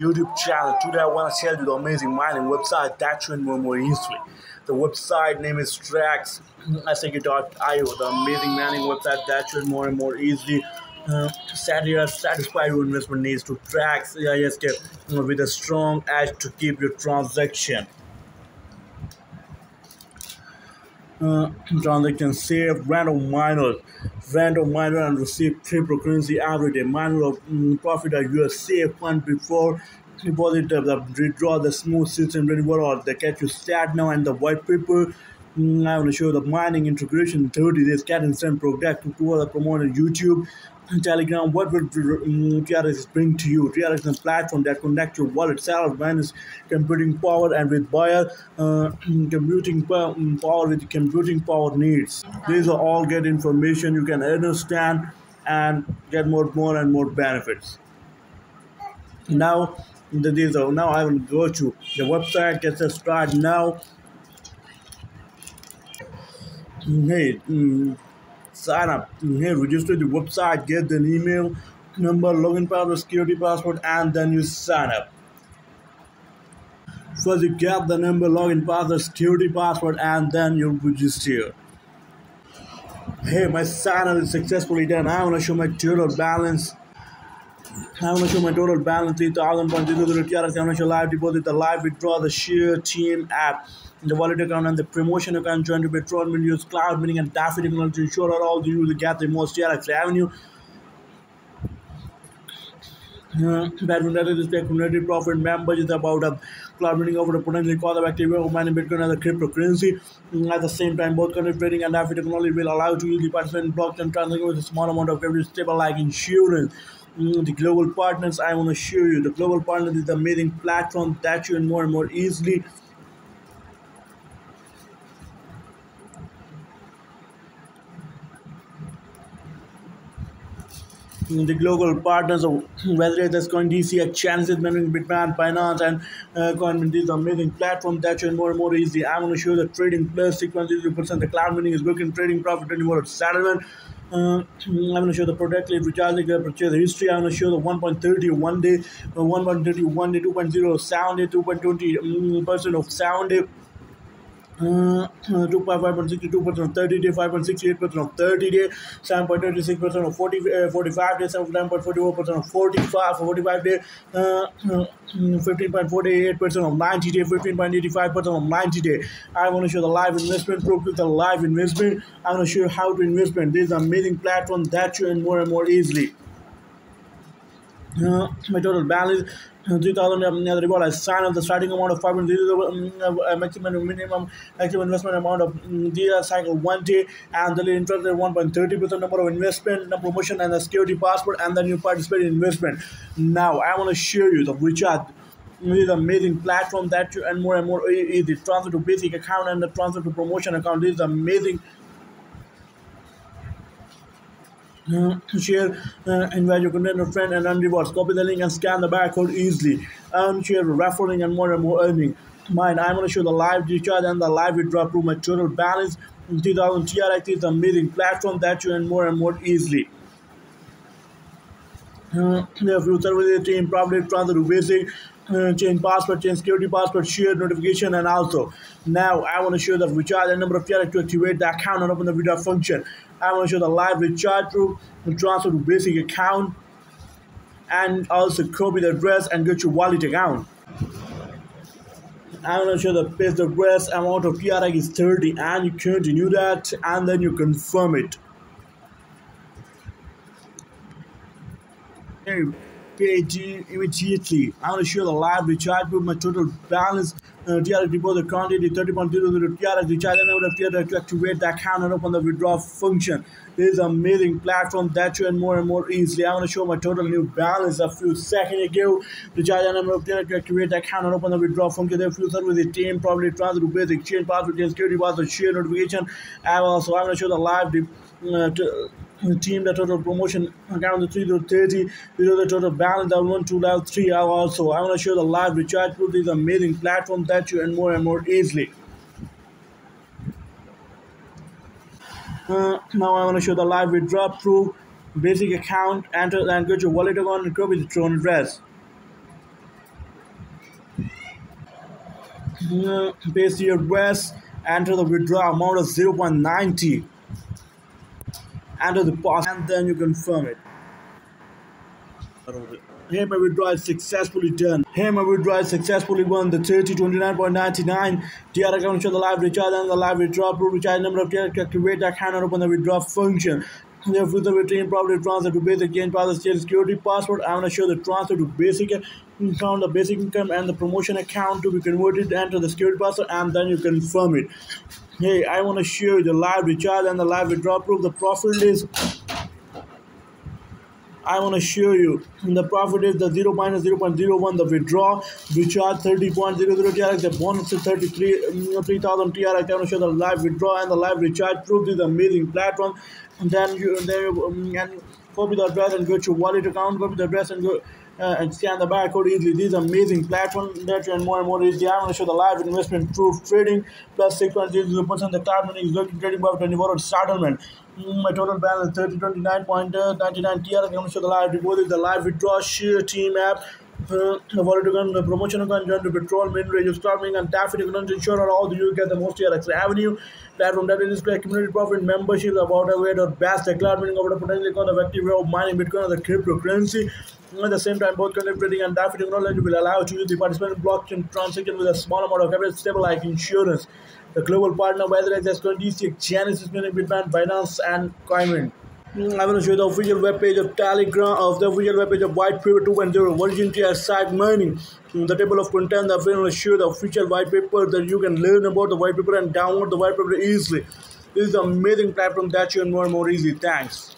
YouTube channel. Today I want to share you the amazing mining website that you more and more easily. The website name is Tracks.io, the amazing mining website that you more and more easily. Uh, satisfy your investment needs to TRXSIK uh, with a strong edge to keep your transaction. Uh, transaction save random miners random miner and receive cryptocurrency every day miner of um, profit a your safe fund before. Deposit the withdraw the smooth system deliver or the catch you start now and the white paper mm, I want to show the mining integration 30 days cat and send product to other promote on YouTube Telegram, what will um, TRX bring to you? TRX is a platform that connects your wallet, salary, minus computing power, and with buyer uh, computing um, power with computing power needs. These are all get information you can understand and get more, more and more benefits. Now, the these are now I will go to the website. Get started now. Hey. Um, sign up. Here register the website get an email number login password security password and then you sign up. First you get the number login password security password and then you register. Hey my sign up is successfully done. I want to show my total balance Want to show my total balance 3000 points. This is the TRX. I want to show live deposit, the live withdraw, the share team app the wallet account and the promotion account join to will use cloud mining and DeFi technology to ensure all the users get the most TRX revenue. Uh, that United is the community profit members is about a cloud mining over the of activity of mining Bitcoin as a cryptocurrency. Mm, at the same time, both country trading and DeFi technology will allow you to easily participate in blockchain transactions with a small amount of crypto stable like insurance. The global partners, I want to show you the global partners is the amazing platform that you and more and more easily the global partners of whether it is CoinDC, Chances, Bitcoin, Binance, and uh, Coin. These amazing platforms that you more and more easy. I'm going to show the trading plus sequence percent. The cloud mining is working trading profit anymore settlement. Uh, I'm going to show the product if recharging the purchase history. I'm going to show the 1.30 one day, uh, 1.30 one day, 2.0 sound day, 2.20 mm, percent of sound day. 2.5.62% of 30 day, 5.68% of 30 day, 7.36% of 40, uh, 45 day, 7.44% of 45, 45 day, uh, 15.48% of 90 day, 15.85% of 90 day. I want to show the live investment proof with the live investment. I'm going to show you how to investment. This is an amazing platform that you earn more and more easily. Uh, my total balance 3000 um, the I sign up the starting amount of 500 this is the um, uh, maximum minimum maximum investment amount of um, the cycle one day and the interest rate 1.30 percent number of investment the promotion and the security passport and then you participate in investment. Now I want to show you the WeChat. This is amazing platform that you and more and more is the transfer to basic account and the transfer to promotion account. This is amazing uh, share uh, invite your content friend and earn rewards. Copy the link and scan the barcode easily. And share referring and more and more earning. Mine, I'm going to show the live recharge and the live withdraw prove my total balance. In 2000 TRX is amazing platform that you earn more and more easily. Uh, the future with the team probably transfer to basic uh, change password, change security password, share notification, and also now I want to show the recharge and number of TRX to activate the account and open the video function. I want to show the live recharge through the transfer to basic account and also copy the address and get your wallet account. I'm gonna show the paste the address amount of TRX is 30 and you continue that and then you confirm it. Page immediately. I want to show the live recharge with my total balance. Uh, TRX deposit quantity 30.00 TRX recharge and TRX to activate the account and open the withdraw function. This is amazing platform that you and more and more easily. I want to show my total new balance a few seconds ago. Recharge and I would have to activate the account and open the withdraw function. There few with the team probably transfer to basic change password, security password, share notification. I also I'm going to show the live uh, team the total promotion account the 3 to 30 below the total balance I want to level 3 I also I want to show the live recharge proof this amazing platform that you earn more and more easily. Uh, now I want to show the live withdraw proof. Basic account enter and get your wallet account and copy the Tron address. Uh, paste your address, enter the withdraw amount of 0.90, enter the pass, and then you confirm it. Here my withdrawal successfully done. Here my withdrawal successfully won. The 3029.99 TR account show the live recharge and the live withdrawal proof recharge number of TR activate that cannot open the withdraw function. Therefore, the retain property transfer to basic change password state security password. I'm gonna show the transfer to basic account, the basic income and the promotion account to be converted, enter the security password, and then you confirm it. Hey, I wanna show you the live recharge and the live withdrawal proof. The profit is I want to show you. The profit is the 0 minus 0 0.01 the withdraw recharge 30.00 TRX the bonus is 33 mm, 3000 TRX I want to show the live withdraw and the live recharge proof. This amazing platform. And then you then you, um, and copy the address and go to wallet account. Copy the address and go and scan the barcode easily. This is amazing platform that and more and more easily. I'm going to show the live investment proof trading plus 6.00% the card money is looking trading by 24 hours settlement. Mm, my total balance is 3029.99 TR. I'm going to show the live deposit, the live withdrawal share team app. The promotion join the petrol, main range, starting and account to ensure all the you get the most TRX revenue. Platform that is community profit membership about a way to best declare meaning about a potential of active way of mining Bitcoin as a cryptocurrency. At the same time, both connect and DeFi technology will allow to use the participant blockchain transaction with a small amount of capital stable like insurance. The global partner, whether it's S20, Genesis, Bitcoin, Binance, and Coinbase. Mm, I'm going to show you the official webpage of Telegram of the official webpage of White Paper 2.0 Virgin Tier Site Mining. Mm, the table of content, I'm going to show the official white paper that you can learn about the white paper and download the white paper easily. This is an amazing platform that you can more and more easily. Thanks.